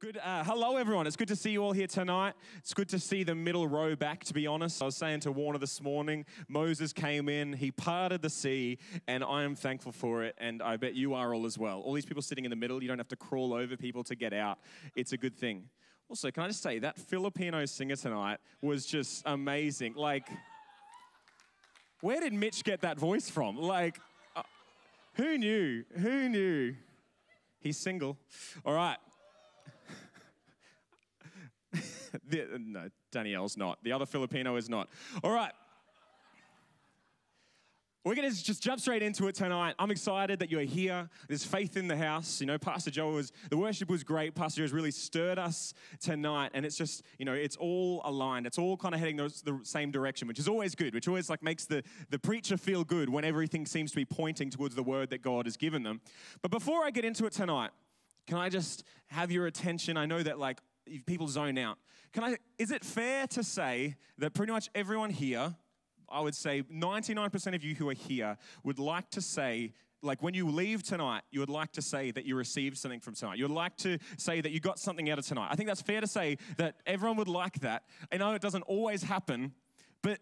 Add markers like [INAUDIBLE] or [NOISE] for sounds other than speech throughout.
Good. Uh, hello, everyone. It's good to see you all here tonight. It's good to see the middle row back, to be honest. I was saying to Warner this morning, Moses came in, he parted the sea, and I am thankful for it, and I bet you are all as well. All these people sitting in the middle, you don't have to crawl over people to get out. It's a good thing. Also, can I just say, that Filipino singer tonight was just amazing. Like, where did Mitch get that voice from? Like, uh, who knew? Who knew? He's single. All right. The, uh, no, Danielle's not. The other Filipino is not. All right. We're going to just jump straight into it tonight. I'm excited that you're here. There's faith in the house. You know, Pastor Joe was, the worship was great. Pastor Joe has really stirred us tonight. And it's just, you know, it's all aligned. It's all kind of heading the same direction, which is always good, which always like makes the, the preacher feel good when everything seems to be pointing towards the word that God has given them. But before I get into it tonight, can I just have your attention? I know that like people zone out. Can I, is it fair to say that pretty much everyone here, I would say 99% of you who are here, would like to say, like when you leave tonight, you would like to say that you received something from tonight. You would like to say that you got something out of tonight. I think that's fair to say that everyone would like that. I know it doesn't always happen, but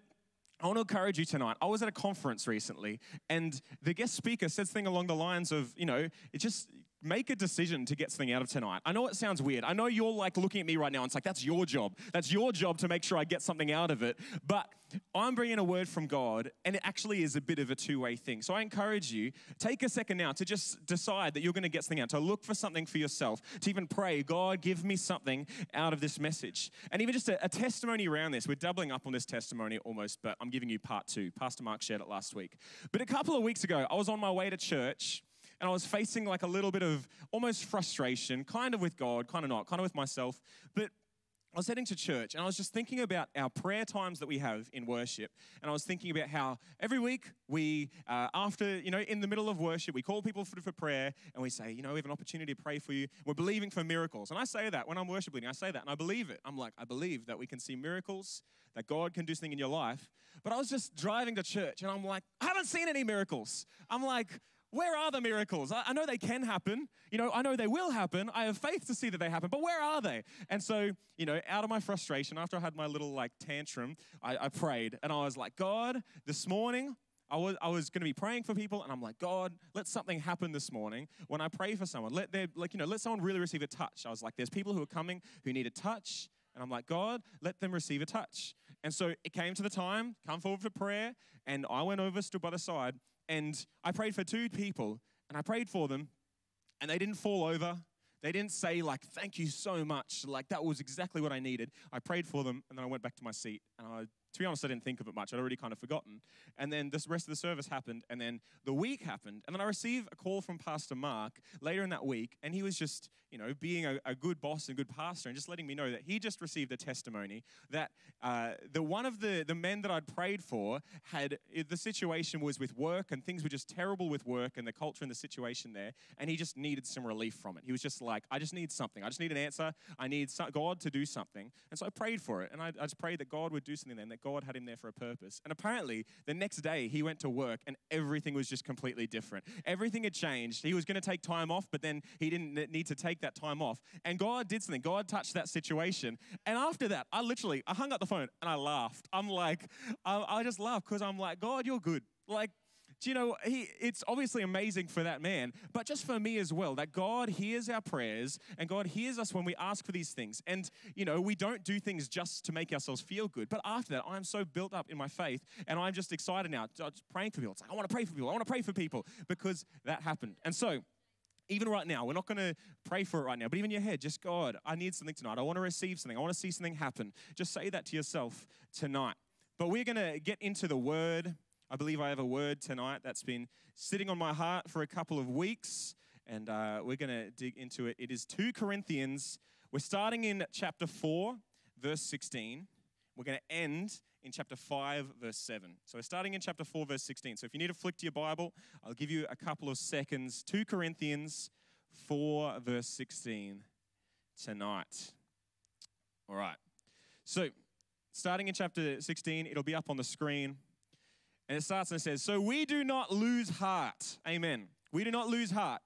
I want to encourage you tonight. I was at a conference recently, and the guest speaker said something along the lines of, you know, it just make a decision to get something out of tonight. I know it sounds weird. I know you're like looking at me right now and it's like, that's your job. That's your job to make sure I get something out of it. But I'm bringing a word from God, and it actually is a bit of a two way thing. So I encourage you, take a second now to just decide that you're going to get something out, to look for something for yourself, to even pray, God, give me something out of this message. And even just a, a testimony around this. We're doubling up on this testimony almost, but I'm giving you part two. Pastor Mark shared it last week. But a couple of weeks ago, I was on my way to church and I was facing like a little bit of almost frustration, kind of with God, kind of not, kind of with myself. But I was heading to church and I was just thinking about our prayer times that we have in worship. And I was thinking about how every week we, uh, after, you know, in the middle of worship, we call people for, for, prayer and we say, you know, we have an opportunity to pray for you. We're believing for miracles. And I say that when I'm worship leading, I say that and I believe it. I'm like, I believe that we can see miracles, that God can do something in your life. But I was just driving to church and I'm like, I haven't seen any miracles. I'm like, where are the miracles? I, know they can happen. You know, I know they will happen. I have faith to see that they happen, but where are they? And so, you know, out of my frustration, after I had my little like tantrum, I, I prayed and I was like, God, this morning, I was, I was going to be praying for people, and I'm like, God, let something happen this morning. When I pray for someone, let their, like, you know, let someone really receive a touch. I was like, there's people who are coming who need a touch, and I'm like, God, let them receive a touch. And so it came to the time, come forward for prayer, and I went over, stood by the side, and I prayed for two people, and I prayed for them, and they didn't fall over. They didn't say, like, thank you so much. Like, that was exactly what I needed. I prayed for them, and then I went back to my seat, and I to be honest, I didn't think of it much. I'd already kind of forgotten. And then the rest of the service happened, and then the week happened. And then I received a call from Pastor Mark later in that week, and he was just, you know, being a, a good boss and good pastor and just letting me know that he just received a testimony that uh, the one of the, the men that I'd prayed for had the situation was with work, and things were just terrible with work and the culture and the situation there, and he just needed some relief from it. He was just like, I just need something. I just need an answer. I need God to do something. And so I prayed for it, and I, I just prayed that God would do something then, that God had him there for a purpose. And apparently, the next day he went to work and everything was just completely different. Everything had changed. He was going to take time off, but then he didn't need to take that time off. And God did something. God touched that situation. And after that, I literally, I hung up the phone and I laughed. I'm like, I, I just laughed because I'm like, God, you're good. Like, do you know, he, it's obviously amazing for that man, but just for me as well, that God hears our prayers and God hears us when we ask for these things. And, you know, we don't do things just to make ourselves feel good. But after that, I'm so built up in my faith and I'm just excited now, just praying for people. It's like, I want to pray for people. I want to pray for people because that happened. And so, even right now, we're not going to pray for it right now, but even your head, just God, I need something tonight. I want to receive something. I want to see something happen. Just say that to yourself tonight. But we're going to get into the word I believe I have a word tonight that's been sitting on my heart for a couple of weeks, and uh, we're going to dig into it. It is 2 Corinthians. We're starting in chapter 4, verse 16. We're going to end in chapter 5, verse 7. So we're starting in chapter 4, verse 16. So if you need to flick to your Bible, I'll give you a couple of seconds. 2 Corinthians 4, verse 16 tonight. All right. So starting in chapter 16, it'll be up on the screen. And it starts and says, So we do not lose heart. Amen. We do not lose heart.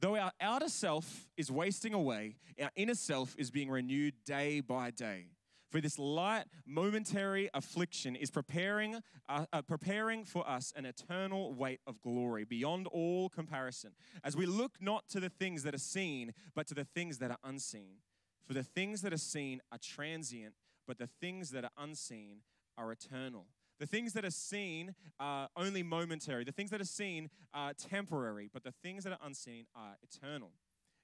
Though our outer self is wasting away, our inner self is being renewed day by day. For this light, momentary affliction is preparing, uh, uh, preparing for us an eternal weight of glory beyond all comparison, as we look not to the things that are seen, but to the things that are unseen. For the things that are seen are transient, but the things that are unseen are eternal. The things that are seen are only momentary. The things that are seen are temporary, but the things that are unseen are eternal.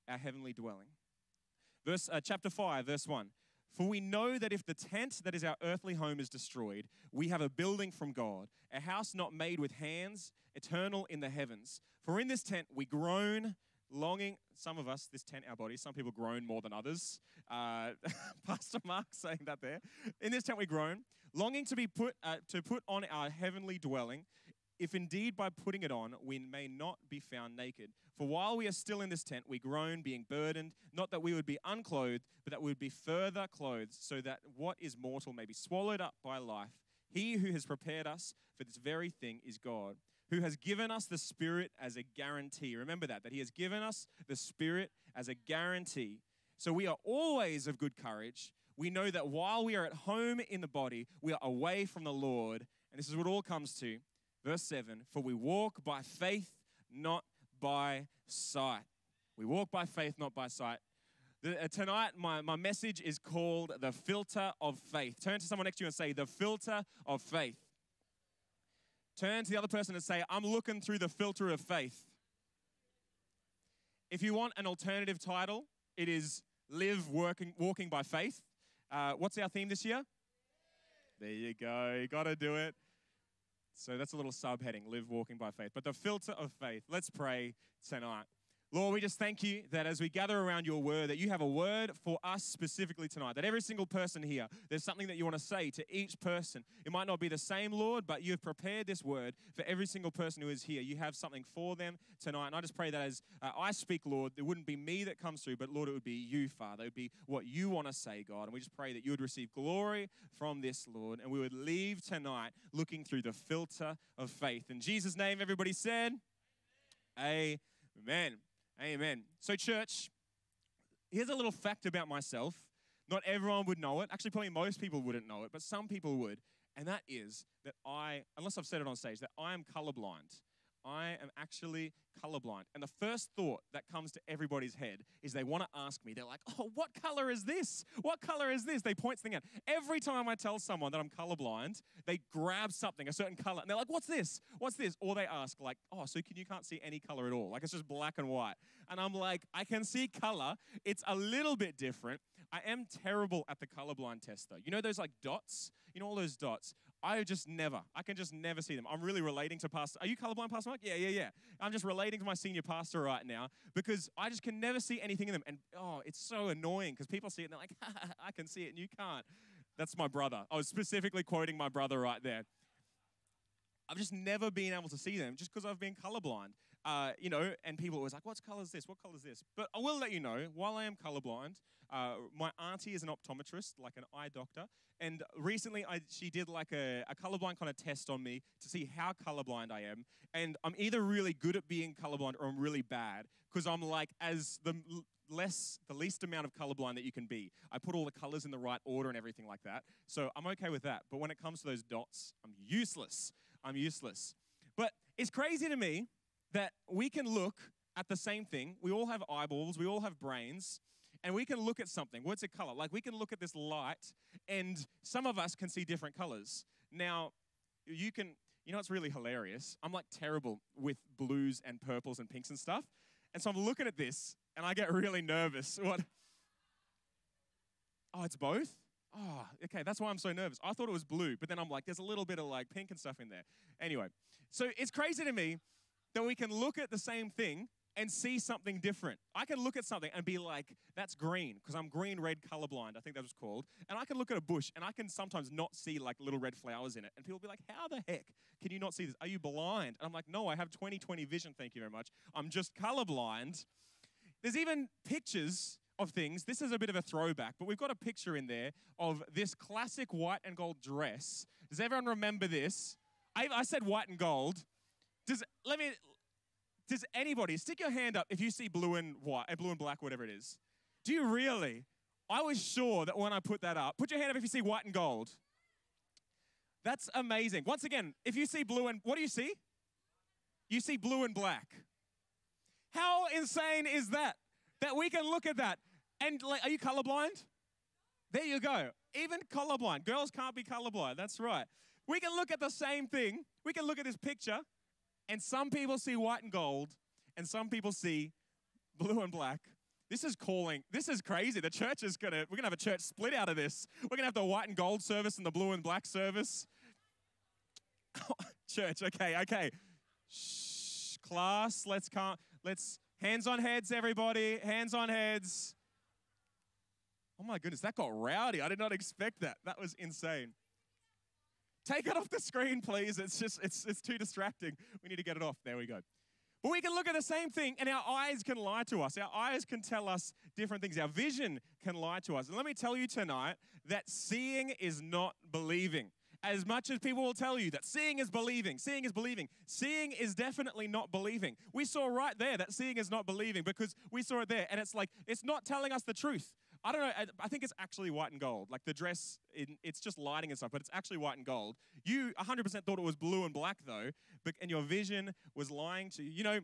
Our heavenly dwelling. Verse uh, chapter 5, verse 1. For we know that if the tent that is our earthly home is destroyed, we have a building from God, a house not made with hands, eternal in the heavens. For in this tent we groan, longing, some of us, this tent, our bodies, some people groan more than others. Uh, [LAUGHS] Pastor Mark saying that there. In this tent we groan, longing to be put, uh, to put on our heavenly dwelling, if indeed by putting it on we may not be found naked. For while we are still in this tent, we groan, being burdened, not that we would be unclothed, but that we would be further clothed, so that what is mortal may be swallowed up by life. He who has prepared us for this very thing is God, who has given us the Spirit as a guarantee. Remember that, that He has given us the Spirit as a guarantee. So we are always of good courage. We know that while we are at home in the body, we are away from the Lord. And this is what all comes to Verse 7 For we walk by faith, not by sight. We walk by faith, not by sight. The, uh, tonight, my, my message is called The Filter of Faith. Turn to someone next to you and say, The Filter of Faith. Turn to the other person and say, I'm looking through the filter of faith. If you want an alternative title, it is Live Working, Walking by Faith. Uh, what's our theme this year? There you go. You got to do it. So that's a little subheading live walking by faith. But the filter of faith, let's pray tonight. Lord, we just thank you that as we gather around your word, that you have a word for us specifically tonight. That every single person here, there's something that you want to say to each person. It might not be the same, Lord, but you've prepared this word for every single person who is here. You have something for them tonight. And I just pray that as uh, I speak, Lord, it wouldn't be me that comes through, but Lord, it would be you, Father. It would be what you want to say, God. And we just pray that you would receive glory from this, Lord, and we would leave tonight looking through the filter of faith. In Jesus' name, everybody said, Amen. Amen. Amen. So, church, here's a little fact about myself. Not everyone would know it. Actually, probably most people wouldn't know it, but some people would. And that is that I, unless I've said it on stage, that I am colorblind. I am actually colorblind. And the first thought that comes to everybody's head is they want to ask me, they're like, oh, what color is this? What color is this? They point something out. Every time I tell someone that I'm colorblind, they grab something, a certain color, and they're like, what's this? What's this? Or they ask, like, oh, so can you can't see any color at all? Like it's just black and white. And I'm like, I can see color. It's a little bit different. I am terrible at the colorblind test though. You know those like dots? You know all those dots? I just never, I can just never see them. I'm really relating to Pastor. Are you colorblind, Pastor Mike? Yeah, yeah, yeah. I'm just relating to my senior pastor right now because I just can never see anything in them. And oh, it's so annoying because people see it and they're like, [LAUGHS] I can see it and you can't. That's my brother. I was specifically quoting my brother right there. I've just never been able to see them just because I've been colorblind. Uh, you know, and people are always like, "What color is this? What color is this?" But I will let you know, while I am colorblind, uh, my auntie is an optometrist, like an eye doctor, and recently I, she did like a, a colorblind kind of test on me to see how colorblind I am, and I'm either really good at being colorblind or I'm really bad because I'm like as the less the least amount of colorblind that you can be. I put all the colors in the right order and everything like that. So I'm okay with that. But when it comes to those dots, I'm useless. I'm useless. But it's crazy to me that we can look at the same thing. We all have eyeballs, we all have brains, and we can look at something. What's a color? Like we can look at this light, and some of us can see different colors. Now, you can, you know, it's really hilarious. I'm like terrible with blues and purples and pinks and stuff. And so I'm looking at this, and I get really nervous. [LAUGHS] What? Oh, it's both? Oh, okay, that's why I'm so nervous. I thought it was blue, but then I'm like, there's a little bit of like pink and stuff in there. Anyway, so it's crazy to me that we can look at the same thing and see something different. I can look at something and be like, that's green, because I'm green red colorblind, I think that was called. And I can look at a bush and I can sometimes not see like little red flowers in it. And people will be like, how the heck can you not see this? Are you blind? And I'm like, no, I have 20 20 vision, thank you very much. I'm just colorblind. There's even pictures of things. This is a bit of a throwback, but we've got a picture in there of this classic white and gold dress. Does everyone remember this? I, I said white and gold. Does let me Does anybody stick your hand up if you see blue and white, uh, blue and black, whatever it is? Do you really? I was sure that when I put that up, put your hand up if you see white and gold. That's amazing. Once again, if you see blue and what do you see? You see blue and black. How insane is that? That we can look at that and like, are you colorblind? There you go. Even colorblind. Girls can't be colorblind. That's right. We can look at the same thing. We can look at this picture, and some people see white and gold, and some people see blue and black. This is calling. This is crazy. The church is gonna. We're gonna have a church split out of this. We're gonna have the white and gold service and the blue and black service. [LAUGHS] church. Okay. Okay. Shh, class. Let's come. Let's hands on heads, everybody. Hands on heads. Oh my goodness, that got rowdy. I did not expect that. That was insane. Take it off the screen, please. It's just, it's, it's too distracting. We need to get it off. There we go. But we can look at the same thing and our eyes can lie to us. Our eyes can tell us different things. Our vision can lie to us. And let me tell you tonight that seeing is not believing. As much as people will tell you that seeing is believing, seeing is believing, seeing is definitely not believing. We saw right there that seeing is not believing because we saw it there and it's like, it's not telling us the truth. I don't know. I think it's actually white and gold. Like the dress, it's just lighting and stuff, but it's actually white and gold. You 100% thought it was blue and black though, and your vision was lying to you. You know,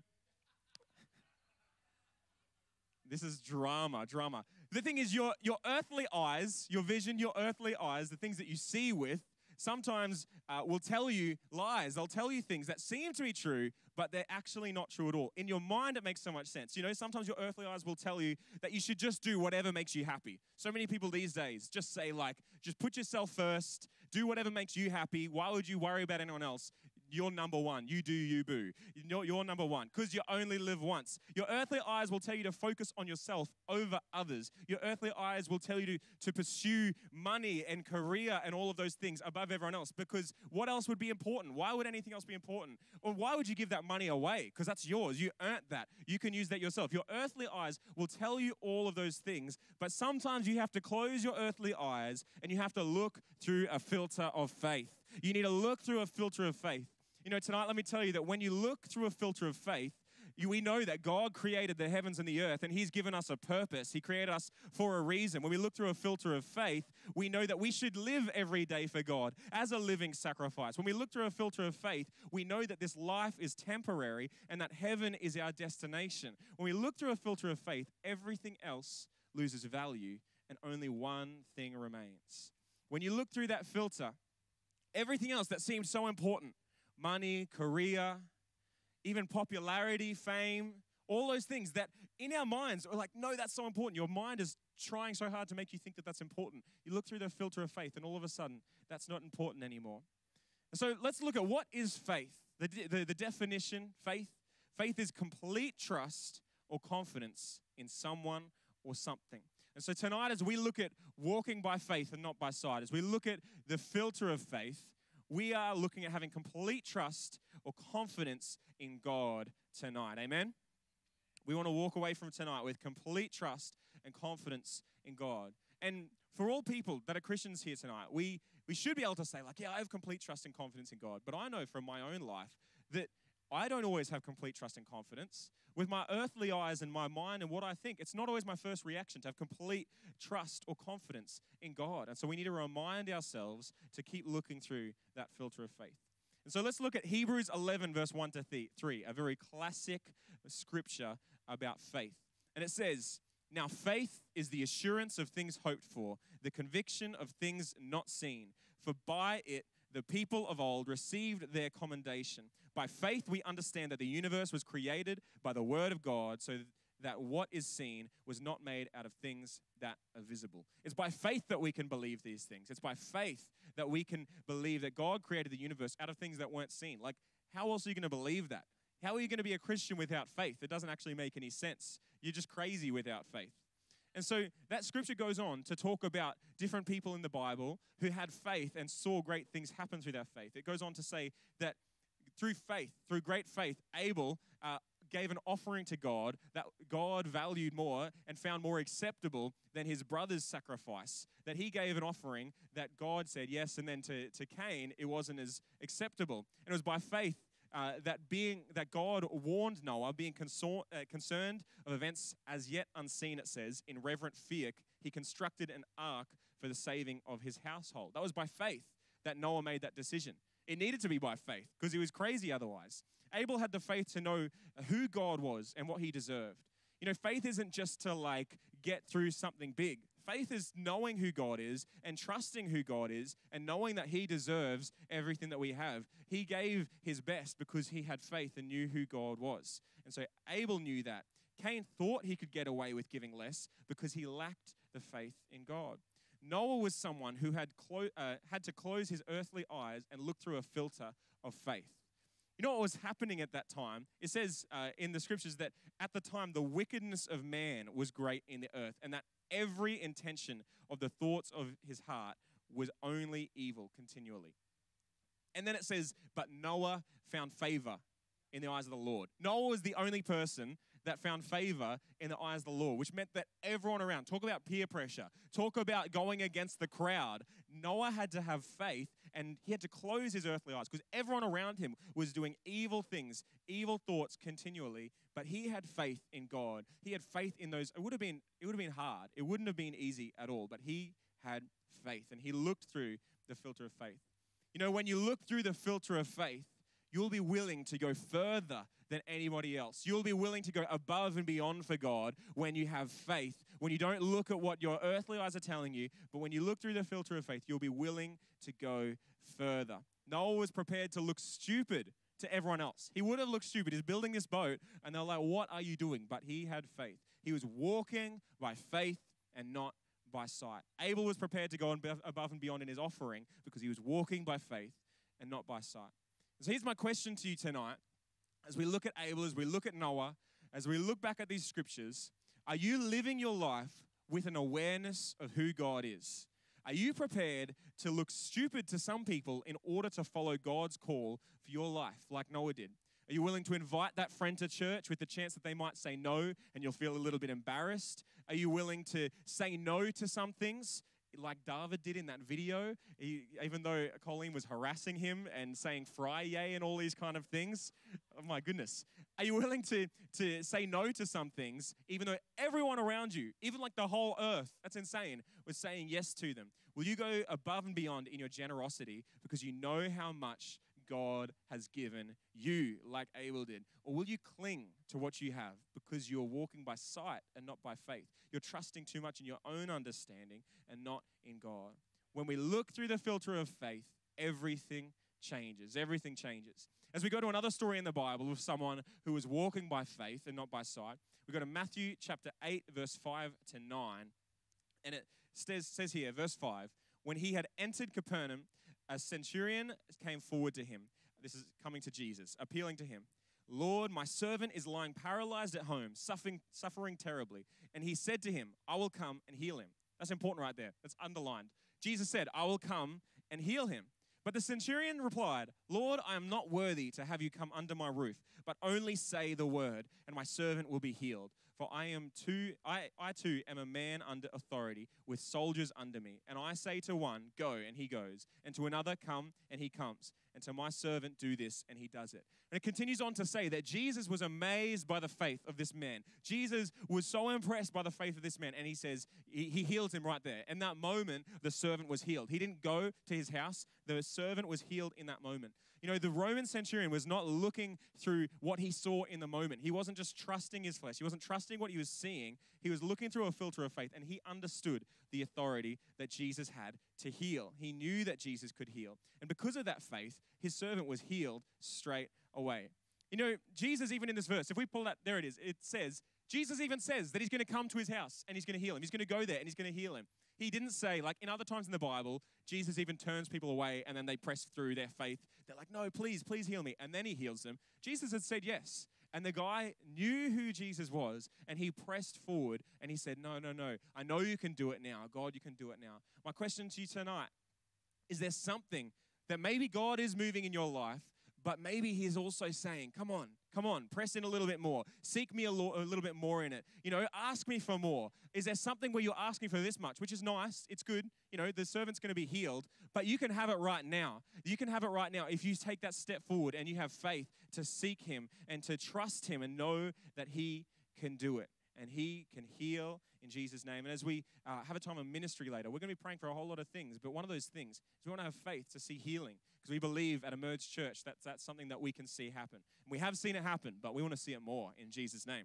this is drama, drama. The thing is, your, your earthly eyes, your vision, your earthly eyes, the things that you see with, sometimes uh, will tell you lies. They'll tell you things that seem to be true, but they're actually not true at all. In your mind, it makes so much sense. You know, sometimes your earthly eyes will tell you that you should just do whatever makes you happy. So many people these days just say, like, just put yourself first, do whatever makes you happy. Why would you worry about anyone else? You're number one. You do you, boo. You're, you're number one because you only live once. Your earthly eyes will tell you to focus on yourself over others. Your earthly eyes will tell you to, to pursue money and career and all of those things above everyone else because what else would be important? Why would anything else be important? Or why would you give that money away? Because that's yours. You earned that. You can use that yourself. Your earthly eyes will tell you all of those things, but sometimes you have to close your earthly eyes and you have to look through a filter of faith. You need to look through a filter of faith. You know, tonight, let me tell you that when you look through a filter of faith, you, we know that God created the heavens and the earth and He's given us a purpose. He created us for a reason. When we look through a filter of faith, we know that we should live every day for God as a living sacrifice. When we look through a filter of faith, we know that this life is temporary and that heaven is our destination. When we look through a filter of faith, everything else loses value and only one thing remains. When you look through that filter, everything else that seems so important, money, career, even popularity, fame, all those things that in our minds are like, no, that's so important. Your mind is trying so hard to make you think that that's important. You look through the filter of faith, and all of a sudden, that's not important anymore. So let's look at what is faith. The, the, the definition faith faith is complete trust or confidence in someone or something. And so tonight, as we look at walking by faith and not by sight, as we look at the filter of faith, we are looking at having complete trust or confidence in God tonight. Amen? We want to walk away from tonight with complete trust and confidence in God. And for all people that are Christians here tonight, we, we should be able to say, like, yeah, I have complete trust and confidence in God. But I know from my own life that I don't always have complete trust and confidence. With my earthly eyes and my mind and what I think, it's not always my first reaction to have complete trust or confidence in God. And so we need to remind ourselves to keep looking through that filter of faith. And so let's look at Hebrews 11, verse 1 to 3, a very classic scripture about faith. And it says, Now faith is the assurance of things hoped for, the conviction of things not seen. For by it the people of old received their commendation. By faith, we understand that the universe was created by the word of God, so that what is seen was not made out of things that are visible. It's by faith that we can believe these things. It's by faith that we can believe that God created the universe out of things that weren't seen. Like, how else are you going to believe that? How are you going to be a Christian without faith? It doesn't actually make any sense. You're just crazy without faith. And so that scripture goes on to talk about different people in the Bible who had faith and saw great things happen through their faith. It goes on to say that through faith, through great faith, Abel uh, gave an offering to God that God valued more and found more acceptable than his brother's sacrifice. That he gave an offering that God said yes, and then to, to Cain, it wasn't as acceptable. And it was by faith uh, that being that God warned Noah, being consor- uh, concerned of events as yet unseen, it says, in reverent fear, he constructed an ark for the saving of his household. That was by faith that Noah made that decision. It needed to be by faith because he was crazy otherwise. Abel had the faith to know who God was and what he deserved. You know, faith isn't just to like get through something big. Faith is knowing who God is and trusting who God is and knowing that He deserves everything that we have. He gave His best because he had faith and knew who God was. And so Abel knew that. Cain thought he could get away with giving less because he lacked the faith in God. Noah was someone who had, clo- uh, had to close his earthly eyes and look through a filter of faith. You know what was happening at that time? It says uh, in the scriptures that at the time the wickedness of man was great in the earth, and that every intention of the thoughts of his heart was only evil continually. And then it says, But Noah found favor in the eyes of the Lord. Noah was the only person that found favor in the eyes of the Lord, which meant that everyone around, talk about peer pressure, talk about going against the crowd. Noah had to have faith and he had to close his earthly eyes because everyone around him was doing evil things, evil thoughts continually, but he had faith in God. He had faith in those. It would have been it would have been hard. It wouldn't have been easy at all, but he had faith and he looked through the filter of faith. You know, when you look through the filter of faith, you'll be willing to go further than anybody else. You'll be willing to go above and beyond for God when you have faith, when you don't look at what your earthly eyes are telling you, but when you look through the filter of faith, you'll be willing to go further. Noah was prepared to look stupid to everyone else. He would have looked stupid. He's building this boat, and they're like, What are you doing? But he had faith. He was walking by faith and not by sight. Abel was prepared to go above and beyond in his offering because he was walking by faith and not by sight. So here's my question to you tonight as we look at Abel, as we look at Noah, as we look back at these scriptures, are you living your life with an awareness of who God is? Are you prepared to look stupid to some people in order to follow God's call for your life, like Noah did? Are you willing to invite that friend to church with the chance that they might say no and you'll feel a little bit embarrassed? Are you willing to say no to some things like David did in that video, he, even though Colleen was harassing him and saying fry yay and all these kind of things. Oh my goodness. Are you willing to, to say no to some things, even though everyone around you, even like the whole earth, that's insane, was saying yes to them? Will you go above and beyond in your generosity because you know how much God has given you, like Abel did? Or will you cling to what you have because you're walking by sight and not by faith? You're trusting too much in your own understanding and not in God. When we look through the filter of faith, everything changes. Everything changes. As we go to another story in the Bible of someone who was walking by faith and not by sight, we go to Matthew chapter 8, verse 5 to 9. And it says, says here, verse 5 When he had entered Capernaum, a centurion came forward to him. This is coming to Jesus, appealing to him. Lord, my servant is lying paralyzed at home, suffering, suffering terribly. And he said to him, I will come and heal him. That's important right there. That's underlined. Jesus said, I will come and heal him. But the centurion replied, Lord, I am not worthy to have you come under my roof, but only say the word, and my servant will be healed. For I am too, I, I too am a man under authority, with soldiers under me. And I say to one, Go, and he goes, and to another, Come, and he comes, and to my servant, Do this, and he does it. And it continues on to say that Jesus was amazed by the faith of this man. Jesus was so impressed by the faith of this man, and he says, He, he heals him right there. In that moment, the servant was healed. He didn't go to his house, the servant was healed in that moment. You know, the Roman centurion was not looking through what he saw in the moment. He wasn't just trusting his flesh, he wasn't trusting what he was seeing. He was looking through a filter of faith, and he understood the authority that Jesus had to heal. He knew that Jesus could heal. And because of that faith, his servant was healed straight away. You know, Jesus, even in this verse, if we pull that, there it is, it says, Jesus even says that he's going to come to his house and he's going to heal him. He's going to go there and he's going to heal him. He didn't say, like in other times in the Bible, Jesus even turns people away and then they press through their faith. They're like, no, please, please heal me. And then he heals them. Jesus had said yes. And the guy knew who Jesus was and he pressed forward and he said, No, no, no. I know you can do it now. God, you can do it now. My question to you tonight is there something that maybe God is moving in your life, but maybe He's also saying, Come on, come on, press in a little bit more. Seek me a, lo- a little bit more in it. You know, ask me for more. Is there something where you're asking for this much, which is nice? It's good. You know, the servant's going to be healed, but you can have it right now. You can have it right now if you take that step forward and you have faith to seek Him and to trust Him and know that He can do it and He can heal in Jesus' name. And as we uh, have a time of ministry later, we're going to be praying for a whole lot of things. But one of those things is we want to have faith to see healing because we believe at Emerge Church that that's something that we can see happen. And we have seen it happen, but we want to see it more in Jesus' name.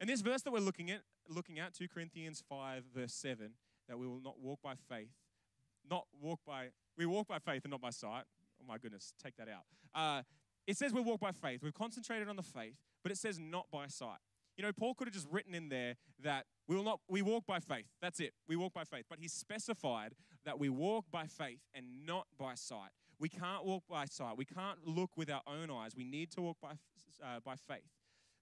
And this verse that we're looking at, looking at 2 Corinthians 5, verse 7, that we will not walk by faith, not walk by, we walk by faith and not by sight. Oh my goodness, take that out. Uh, it says we walk by faith. We've concentrated on the faith, but it says not by sight. You know, Paul could have just written in there that we will not we walk by faith. That's it. We walk by faith. But he specified that we walk by faith and not by sight. We can't walk by sight. We can't look with our own eyes. We need to walk by uh, by faith.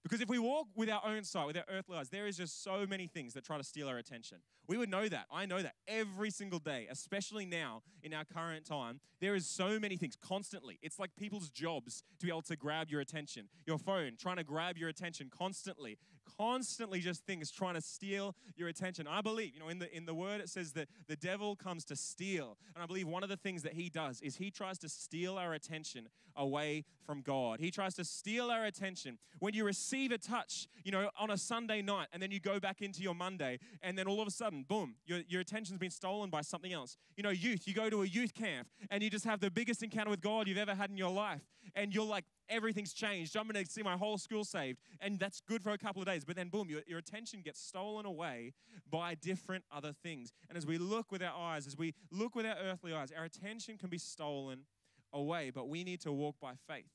Because if we walk with our own sight, with our earthly eyes, there is just so many things that try to steal our attention. We would know that. I know that every single day, especially now in our current time, there is so many things constantly. It's like people's jobs to be able to grab your attention. Your phone trying to grab your attention constantly. Constantly just things trying to steal your attention. I believe, you know, in the in the word it says that the devil comes to steal. And I believe one of the things that he does is he tries to steal our attention away from God. He tries to steal our attention. When you receive a touch, you know, on a Sunday night, and then you go back into your Monday, and then all of a sudden, boom, your, your attention's been stolen by something else. You know, youth, you go to a youth camp, and you just have the biggest encounter with God you've ever had in your life, and you're like, everything's changed. I'm going to see my whole school saved. And that's good for a couple of days. But then, boom, your, your attention gets stolen away by different other things. And as we look with our eyes, as we look with our earthly eyes, our attention can be stolen away, but we need to walk by faith.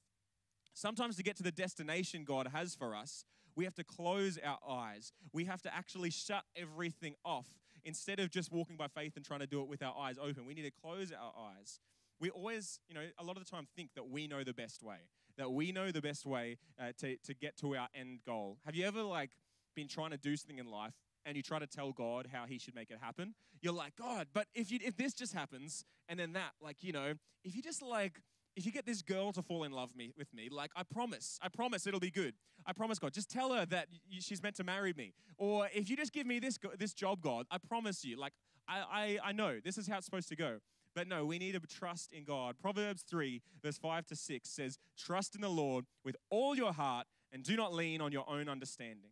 Sometimes to get to the destination God has for us, we have to close our eyes. We have to actually shut everything off instead of just walking by faith and trying to do it with our eyes open. We need to close our eyes. We always, you know, a lot of the time think that we know the best way, that we know the best way uh, to, to get to our end goal. Have you ever, like, been trying to do something in life and you try to tell God how he should make it happen? You're like, God, but if, you, if this just happens and then that, like, you know, if you just, like, if you get this girl to fall in love me, with me, like I promise, I promise it'll be good. I promise God. Just tell her that she's meant to marry me. Or if you just give me this this job, God, I promise you. Like I, I I know this is how it's supposed to go. But no, we need to trust in God. Proverbs 3, verse 5 to 6 says, Trust in the Lord with all your heart and do not lean on your own understanding.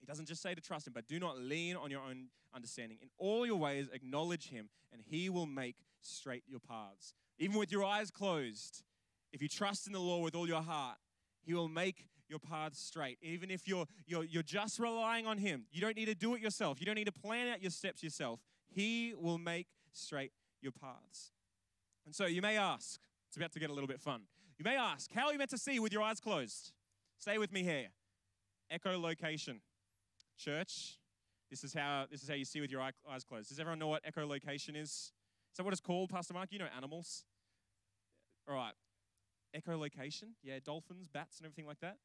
He doesn't just say to trust Him, but do not lean on your own understanding. In all your ways, acknowledge Him, and He will make straight your paths. Even with your eyes closed, if you trust in the Lord with all your heart, He will make your paths straight. Even if you're, you're, you're just relying on Him, you don't need to do it yourself. You don't need to plan out your steps yourself. He will make straight your paths. And so you may ask, it's about to get a little bit fun. You may ask, how are you meant to see with your eyes closed? Stay with me here. Echolocation. Church, this is how this is how you see with your eyes closed. Does everyone know what echolocation is? Is that what it's called, Pastor Mark? You know animals. All right. Echolocation. Yeah, dolphins, bats, and everything like that.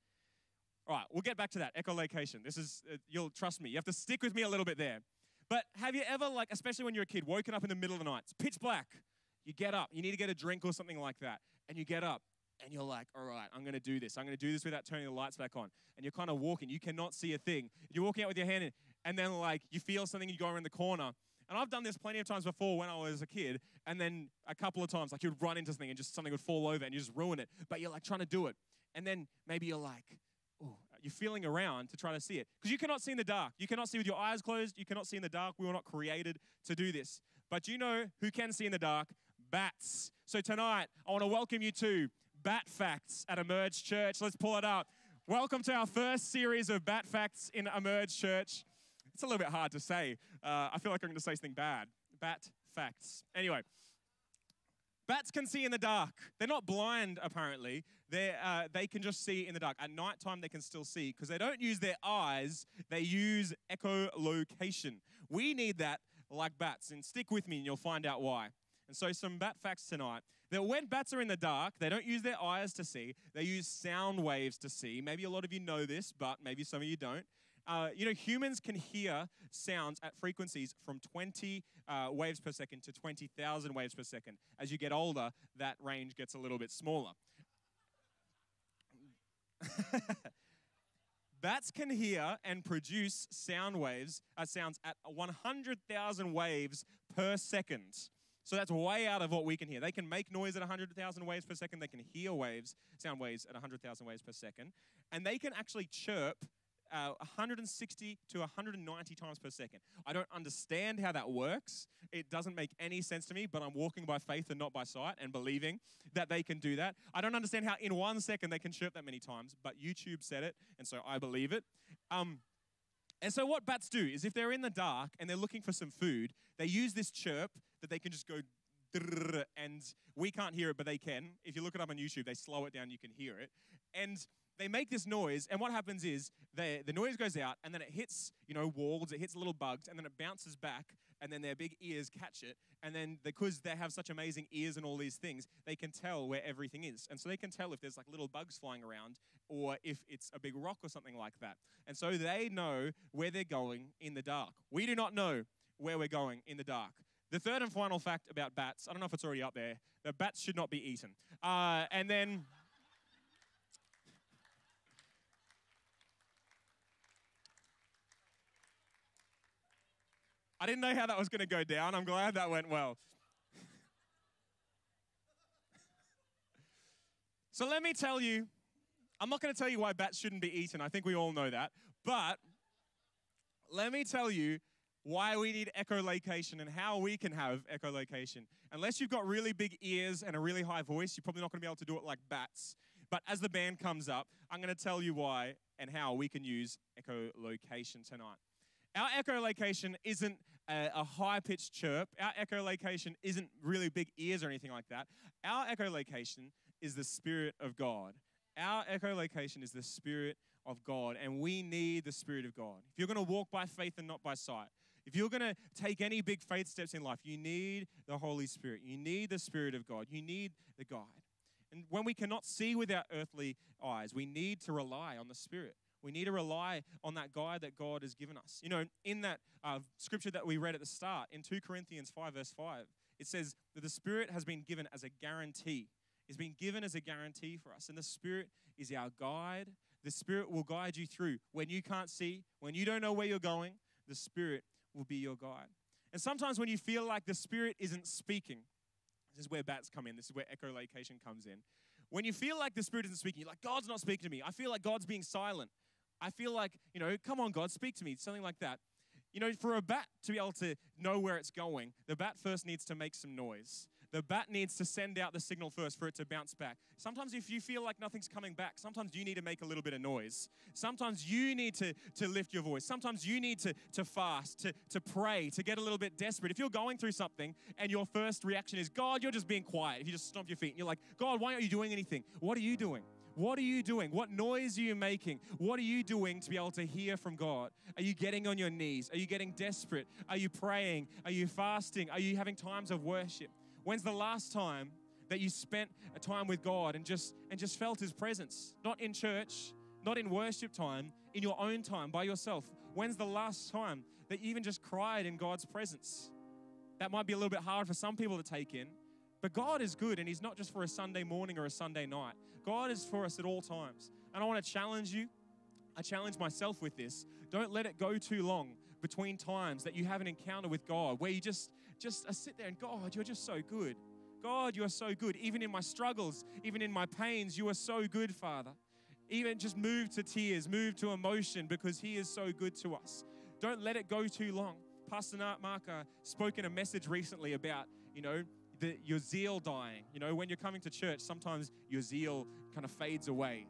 All right, we'll get back to that. Echolocation. This is, uh, you'll trust me. You have to stick with me a little bit there. But have you ever, like, especially when you're a kid, woken up in the middle of the night? It's pitch black. You get up. You need to get a drink or something like that. And you get up and you're like, all right, I'm going to do this. I'm going to do this without turning the lights back on. And you're kind of walking. You cannot see a thing. You're walking out with your hand in, and then, like, you feel something, you go around the corner, and I've done this plenty of times before when I was a kid, and then a couple of times, like you'd run into something and just something would fall over and you just ruin it. But you're like trying to do it. And then maybe you're like, you're feeling around to try to see it. Because you cannot see in the dark. You cannot see with your eyes closed. You cannot see in the dark. We were not created to do this. But you know who can see in the dark? Bats. So tonight, I want to welcome you to Bat Facts at Emerge Church. Let's pull it up. Welcome to our first series of Bat Facts in Emerge Church. It's a little bit hard to say. Uh, I feel like I'm going to say something bad. Bat facts. Anyway, bats can see in the dark. They're not blind, apparently. They uh, they can just see in the dark. At nighttime, they can still see because they don't use their eyes. They use echolocation. We need that like bats. And stick with me, and you'll find out why. And so, some bat facts tonight that when bats are in the dark, they don't use their eyes to see, they use sound waves to see. Maybe a lot of you know this, but maybe some of you don't. Uh, you know, humans can hear sounds at frequencies from 20 uh, waves per second to 20,000 waves per second. As you get older, that range gets a little bit smaller. [LAUGHS] Bats can hear and produce sound waves, uh, sounds at 100,000 waves per second. So that's way out of what we can hear. They can make noise at 100,000 waves per second. They can hear waves, sound waves at 100,000 waves per second. And they can actually chirp uh, 160 to 190 times per second. I don't understand how that works. It doesn't make any sense to me, but I'm walking by faith and not by sight and believing that they can do that. I don't understand how in one second they can chirp that many times, but YouTube said it, and so I believe it. Um, and so, what bats do is if they're in the dark and they're looking for some food, they use this chirp that they can just go and we can't hear it, but they can. If you look it up on YouTube, they slow it down, you can hear it. And they make this noise, and what happens is they, the noise goes out, and then it hits, you know, walls, it hits little bugs, and then it bounces back, and then their big ears catch it, and then because they have such amazing ears and all these things, they can tell where everything is, and so they can tell if there's like little bugs flying around, or if it's a big rock or something like that, and so they know where they're going in the dark. We do not know where we're going in the dark. The third and final fact about bats, I don't know if it's already up there, that bats should not be eaten. Uh, and then. I didn't know how that was going to go down. I'm glad that went well. so let me tell you, I'm not going to tell you why bats shouldn't be eaten. I think we all know that. But let me tell you why we need echolocation and how we can have echolocation. Unless you've got really big ears and a really high voice, you're probably not going to be able to do it like bats. But as the band comes up, I'm going to tell you why and how we can use echolocation tonight. Our echolocation isn't a, a high pitched chirp, our echolocation isn't really big ears or anything like that. Our echolocation is the Spirit of God. Our echolocation is the Spirit of God, and we need the Spirit of God. If you're going to walk by faith and not by sight, if you're going to take any big faith steps in life, you need the Holy Spirit. You need the Spirit of God. You need the guide. And when we cannot see with our earthly eyes, we need to rely on the Spirit. We need to rely on that guide that God has given us. You know, in that uh, scripture that we read at the start, in 2 Corinthians 5, verse 5, it says that the Spirit has been given as a guarantee. It's been given as a guarantee for us. And the Spirit is our guide. The Spirit will guide you through. When you can't see, when you don't know where you're going, the Spirit will be your guide. And sometimes when you feel like the Spirit isn't speaking, this is where bats come in, this is where echolocation comes in. When you feel like the Spirit isn't speaking, you're like, God's not speaking to me. I feel like God's being silent. I feel like, you know, come on, God, speak to me, something like that. You know, for a bat to be able to know where it's going, the bat first needs to make some noise the bat needs to send out the signal first for it to bounce back. Sometimes, if you feel like nothing's coming back, sometimes you need to make a little bit of noise. Sometimes you need to, to lift your voice. Sometimes you need to, to fast, to, to pray, to get a little bit desperate. If you're going through something and your first reaction is, God, you're just being quiet, if you just stomp your feet and you're like, God, why aren't you doing anything? What are you doing? What are you doing? What noise are you making? What are you doing to be able to hear from God? Are you getting on your knees? Are you getting desperate? Are you praying? Are you fasting? Are you having times of worship? When's the last time that you spent a time with God and just and just felt his presence? Not in church, not in worship time, in your own time by yourself. When's the last time that you even just cried in God's presence? That might be a little bit hard for some people to take in, but God is good and he's not just for a Sunday morning or a Sunday night. God is for us at all times. And I want to challenge you. I challenge myself with this. Don't let it go too long between times that you have an encounter with God where you just just I sit there and God, you're just so good. God, you are so good. Even in my struggles, even in my pains, you are so good, Father. Even just move to tears, move to emotion because He is so good to us. Don't let it go too long. Pastor Mark uh, spoke in a message recently about, you know, the, your zeal dying. You know, when you're coming to church, sometimes your zeal kind of fades away.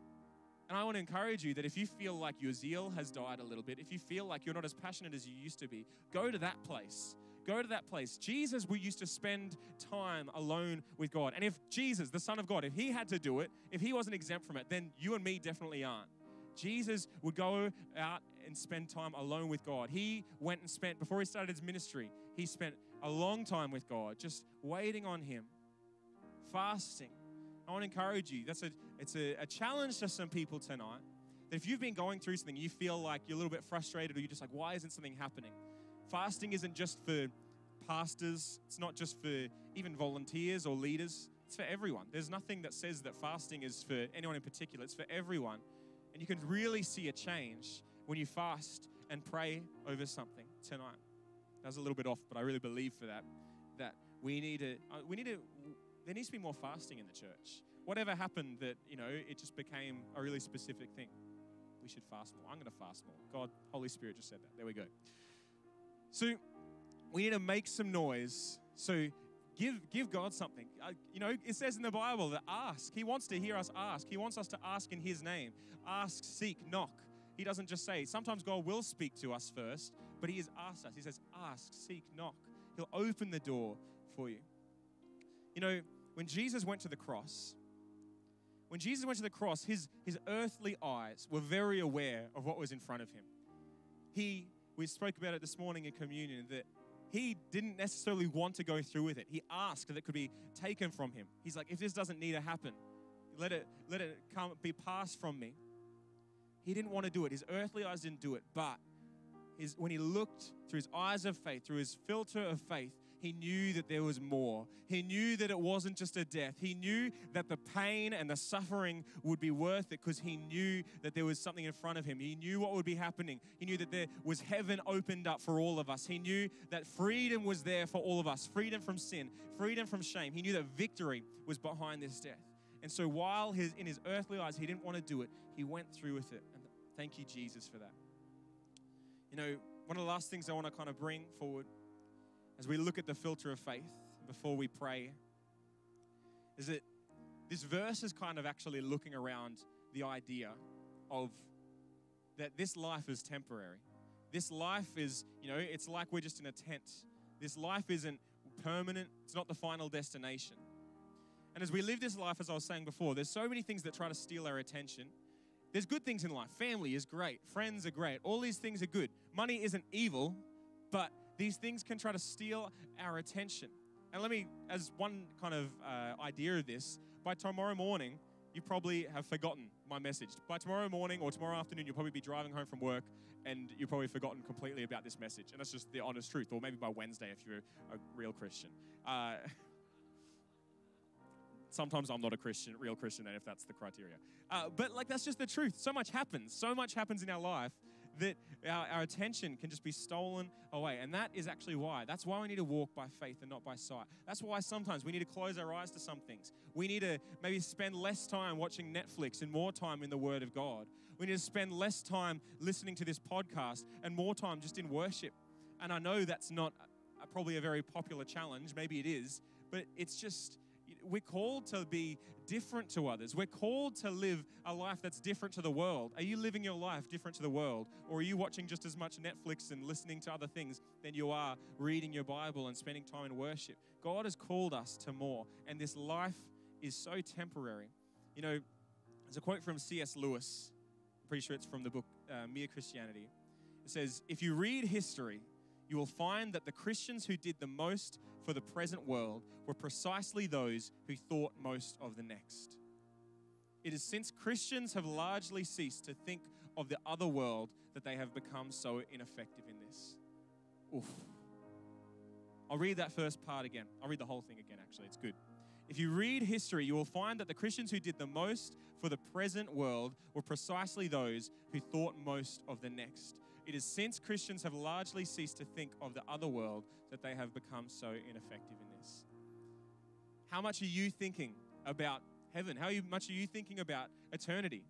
And I want to encourage you that if you feel like your zeal has died a little bit, if you feel like you're not as passionate as you used to be, go to that place Go to that place. Jesus, we used to spend time alone with God. And if Jesus, the Son of God, if he had to do it, if he wasn't exempt from it, then you and me definitely aren't. Jesus would go out and spend time alone with God. He went and spent, before he started his ministry, he spent a long time with God, just waiting on him, fasting. I want to encourage you. That's a it's a, a challenge to some people tonight. That if you've been going through something, you feel like you're a little bit frustrated, or you're just like, why isn't something happening? Fasting isn't just for pastors, it's not just for even volunteers or leaders, it's for everyone. There's nothing that says that fasting is for anyone in particular, it's for everyone. And you can really see a change when you fast and pray over something tonight. That was a little bit off, but I really believe for that that we need to uh, we need to there needs to be more fasting in the church. Whatever happened that, you know, it just became a really specific thing. We should fast more. I'm going to fast more. God, Holy Spirit just said that. There we go. So we need to make some noise. So give give God something. Uh, you know, it says in the Bible that ask. He wants to hear us ask. He wants us to ask in His name. Ask, seek, knock. He doesn't just say. Sometimes God will speak to us first, but He has asked us. He says, ask, seek, knock. He'll open the door for you. You know, when Jesus went to the cross, when Jesus went to the cross, his, his earthly eyes were very aware of what was in front of him. He, we spoke about it this morning in communion, that he didn't necessarily want to go through with it. He asked that it could be taken from him. He's like, if this doesn't need to happen, let it, let it come, be passed from me. He didn't want to do it. His earthly eyes didn't do it. But his, when he looked through his eyes of faith, through his filter of faith, he knew that there was more. He knew that it wasn't just a death. He knew that the pain and the suffering would be worth it because he knew that there was something in front of him. He knew what would be happening. He knew that there was heaven opened up for all of us. He knew that freedom was there for all of us freedom from sin, freedom from shame. He knew that victory was behind this death. And so while his, in his earthly eyes he didn't want to do it, he went through with it. And thank you, Jesus, for that. You know, one of the last things I want to kind of bring forward as we look at the filter of faith before we pray is that this verse is kind of actually looking around the idea of that this life is temporary. This life is, you know, it's like we're just in a tent. This life isn't permanent, it's not the final destination. And as we live this life, as I was saying before, there's so many things that try to steal our attention. There's good things in life. Family is great, friends are great, all these things are good. Money isn't evil, but these things can try to steal our attention. And let me, as one kind of uh, idea of this, by tomorrow morning, you probably have forgotten my message. By tomorrow morning or tomorrow afternoon, you'll probably be driving home from work and you've probably forgotten completely about this message. And that's just the honest truth. Or maybe by Wednesday if you're a real Christian. Uh, [LAUGHS] sometimes I'm not a Christian, real Christian, then if that's the criteria. Uh, but like that's just the truth. So much happens. So much happens in our life that our, our attention can just be stolen away. And that is actually why. That's why we need to walk by faith and not by sight. That's why sometimes we need to close our eyes to some things. We need to maybe spend less time watching Netflix and more time in the Word of God. We need to spend less time listening to this podcast and more time just in worship. And I know that's not a, probably a very popular challenge, maybe it is, but it's just we're called to be different to others. We're called to live a life that's different to the world. Are you living your life different to the world? Or are you watching just as much Netflix and listening to other things than you are reading your Bible and spending time in worship? God has called us to more, and this life is so temporary. You know, there's a quote from C.S. Lewis. I'm pretty sure it's from the book uh, Mere Christianity. It says, If you read history, you will find that the Christians who did the most for the present world were precisely those who thought most of the next. It is since Christians have largely ceased to think of the other world that they have become so ineffective in this. Oof. I'll read that first part again. I'll read the whole thing again, actually. It's good. If you read history, you will find that the Christians who did the most for the present world were precisely those who thought most of the next. It is since Christians have largely ceased to think of the other world that they have become so ineffective in this. How much are you thinking about heaven? How much are you thinking about eternity?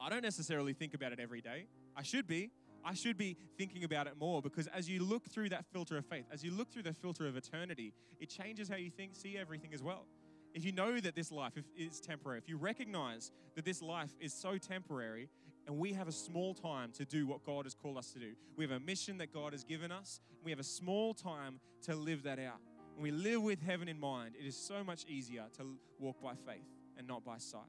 I don't necessarily think about it every day. I should be. I should be thinking about it more because as you look through that filter of faith, as you look through the filter of eternity, it changes how you think, see everything as well. If you know that this life is temporary, if you recognize that this life is so temporary, and we have a small time to do what God has called us to do. We have a mission that God has given us. We have a small time to live that out. When we live with heaven in mind, it is so much easier to walk by faith and not by sight.